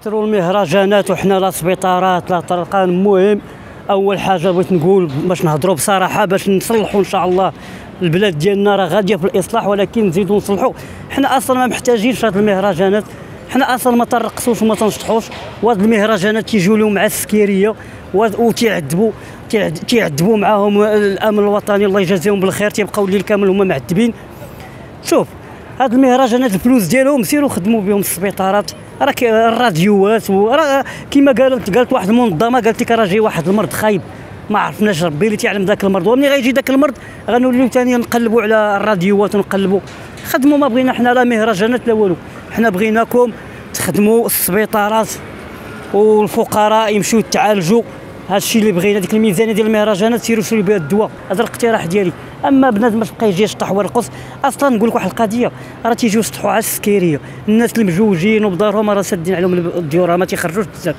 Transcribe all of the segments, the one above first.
كثروا المهرجانات وحنا لا سبيطارات لا طرقان. المهم أول حاجة بغيت نقول باش نهضروا بصراحة باش نصلحوا إن شاء الله. البلاد ديالنا راه غادية في الإصلاح ولكن نزيدوا نصلحوا حنا أصلا ما محتاجينش هذه المهرجانات. حنا أصلا ما تنرقصوش وما تنشطحوش. وهاد المهرجانات تيجيو لهم مع السكيرية وتيعذبوا تيعذبوا معاهم الأمن الوطني. الله يجازيهم بالخير تيبقاو الليل كامل هما معذبين. شوف هاد المهرجانات الفلوس ديالهم سيروا خدموا بهم السبيطارات. راه الراديوات راه كيما قالت قالت واحد المنظمة قالت لك راه جاي واحد المرض خايب. ما عرفناش ربي اللي تعلم ذاك المرض. ومني غيجي ذاك المرض غنوليو ثاني نقلبوا على الراديوات ونقلبوا خدموا ما بغينا حنا لا مهرجانات لا والو. حنا بغيناكم تخدموا السبيطارات والفقراء يمشيو يتعالجوا هذا الشيء اللي بغينا ديك الميزانية ديال المهرجانات شريوا بها الدواء هذا الاقتراح ديالي. أما بنادم ما تبقى يجي يشطح ويرقص أصلا نقول لك واحد القضية راه تيجيو يشطحوا عا السكيرية. الناس اللي مجوجين وبدارهم راه سادين عليهم الديور ما تيخرجوش بزاف.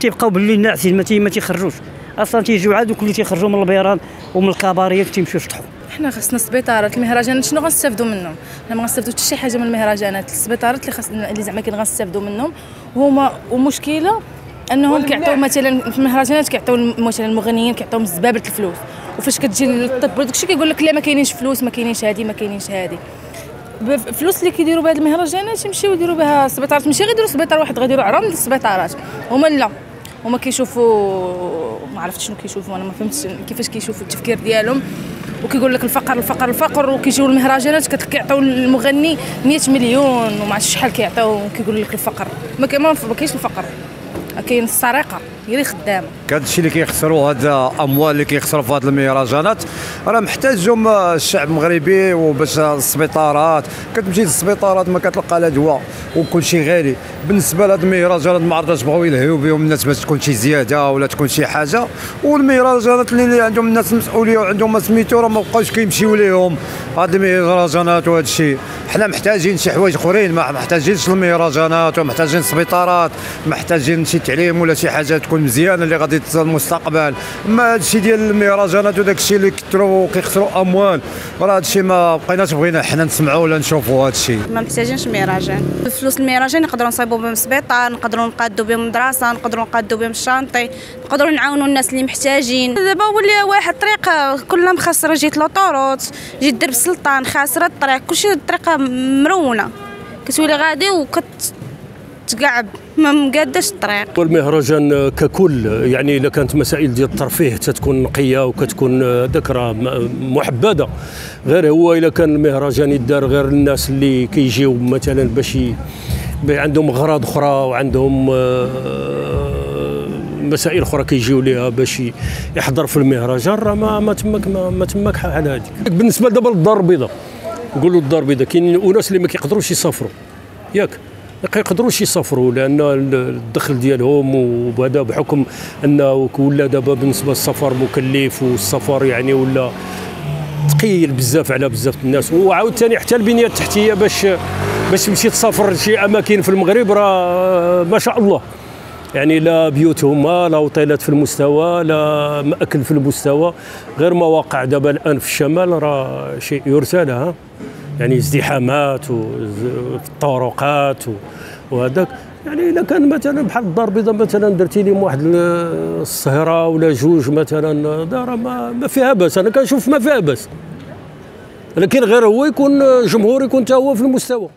تيبقاو بالليل ناعسين ما تيخرجوش. أصلا تيجيو عاد دوك اللي تيخرجوا من البيران ومن الكباريات تيمشيو يشطحوا. حنا خاصنا السبيطارات المهرجانات شنو غنستافدوا منهم؟ حنا ما غنستافدوا حتى شي حاجة من المهرجانات. السبيطارات اللي خاص اللي زعما كاين غنستافدوا منهم هما ومشكلة أنهم كيعطيو مثلا في المهرجانات كيعطيو مثلا المغنيين كيعطيوهم زبالة الفلوس. وفاش كتجي للطب وداك الشيء كيقول لك لا ما كاينينش فلوس ما كاينينش هادي ما كاينينش هادي. الفلوس اللي كيديروا بهاد المهرجانات يمشيو يديروا بها السبيطارات ماشي غير سبيطار واحد غيديروا عرام السبيطارات هما لا. هما كيشوفوا ما عرفتش شنو كيشوفوا أنا ما فهمتش كيفاش كيشوفوا التفكير ديالهم. وكيقول لك الفقر الفقر الفقر. وكيجيو المهرجانات كيعطيو المغني 100 مليون. وما عرفتش شحال كيعطيو كيقول لك الفقر. ما كاينش الفقر. كاين السرقة هي اللي خدامه هذا الشيء اللي كيخسروا هاد الأموال اللي كيخسروا في هاد المهرجانات راه محتاجهم الشعب المغربي وباش السبيطارات. كتمشي للسبيطارات ما كتلقى لا دواء وكل شيء غالي. بالنسبة لهاد المهرجانات ما عرفتش بغاو يلهيو بهم الناس باش تكون شي زيادة ولا تكون شي حاجة. والمهرجانات اللي عندهم الناس مسؤوليه وعندهم سميتو راه ما بقاوش كيمشيو ليهم. هاد المهرجانات وهذا الشيء حنا محتاجين شي حوايج أخرين ما محتاجينش المهرجانات ومحتاجين السبيطارات محتاجين شي تعليم ولا شي حاجة تكون مزيانة اللي غادي المستقبل. أما هذا الشيء ديال المهرجانات وداك الشيء اللي كثروا كيخسروا أموال. راه هذا الشيء ما بقيناش بغينا حنا نسمعوا ولا نشوفوا هذا الشيء. ما محتاجينش مهرجان فلوس المهرجان نقدروا نصايبوا بهم السبيطار نقدروا نقادوا بهم مدرسه نقدروا نقادوا بهم الشانطي نقدروا نعاونوا الناس اللي محتاجين. دابا ولي واحد الطريق كلها مخسره جيت لوطوروت جيت درب السلطان خاسره الطريق كلشي الطريقة مرونة. كتولي غادي وكت تقعب ما مقاداش الطريق. والمهرجان ككل يعني إذا كانت مسائل ديال الترفيه تتكون نقية وكتكون ذكرى محبده غير هو إذا كان المهرجان يدار غير الناس اللي كيجيو مثلا باش عندهم أغراض أخرى وعندهم مسائل أخرى كيجيو ليها باش يحضر في المهرجان راه ما ما تماك ما, ما تماك حال هذيك. بالنسبة دابا للدار البيضاء نقولوا الدار البيضاء كاين أناس اللي ما كيقدروش يسافروا. ياك. ما كيقدروش يسافروا لأن الدخل ديالهم وهذا بحكم انه ولا دابا بالنسبة للسفر مكلف والسفر يعني ولا ثقيل بزاف على بزاف الناس. وعاود ثاني حتى البنية التحتية باش باش تمشي تسافر لشي أماكن في المغرب راه ما شاء الله. يعني لا بيوتهم لا أوتيلات في المستوى لا مأكل في المستوى. غير مواقع دابا الآن في الشمال راه شيء يرسل ها. يعني ازدحامات والطرقات وهذاك. يعني اذا كان مثلا بحال الدار البيضاء مثلا درتي لهم واحد السهره ولا جوج مثلا دار ما, ما فيها بأس. أنا كنشوف ما فيها بأس. لكن غير هو يكون جمهور يكون حتى هو في المستوى.